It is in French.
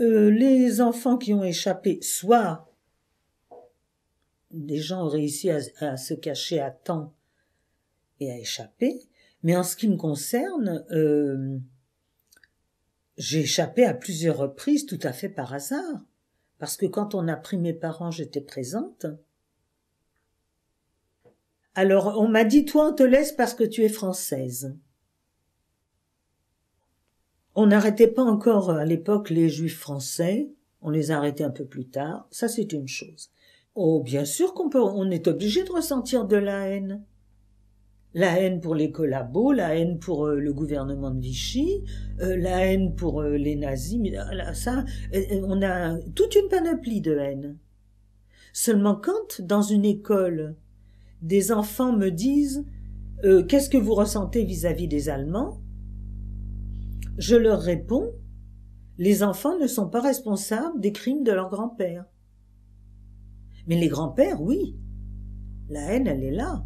euh, les enfants qui ont échappé, soit des gens ont réussi à, se cacher à temps et à échapper, mais en ce qui me concerne, euh, j'ai échappé à plusieurs reprises tout à fait par hasard, parce que quand on a pris mes parents, j'étais présente. Alors on m'a dit, toi on te laisse parce que tu es française. On n'arrêtait pas encore à l'époque les juifs français, on les a arrêtés un peu plus tard, ça c'est une chose. Oh, bien sûr qu'on peut, on est obligé de ressentir de la haine. La haine pour les collabos, la haine pour euh, le gouvernement de Vichy, euh, la haine pour euh, les nazis, mais ça, on a toute une panoplie de haine. Seulement quand, dans une école, des enfants me disent Qu'est-ce que vous ressentez vis-à-vis -vis des Allemands? Je leur réponds Les enfants ne sont pas responsables des crimes de leur grand-père. Mais les grands-pères, oui. La haine, elle est là.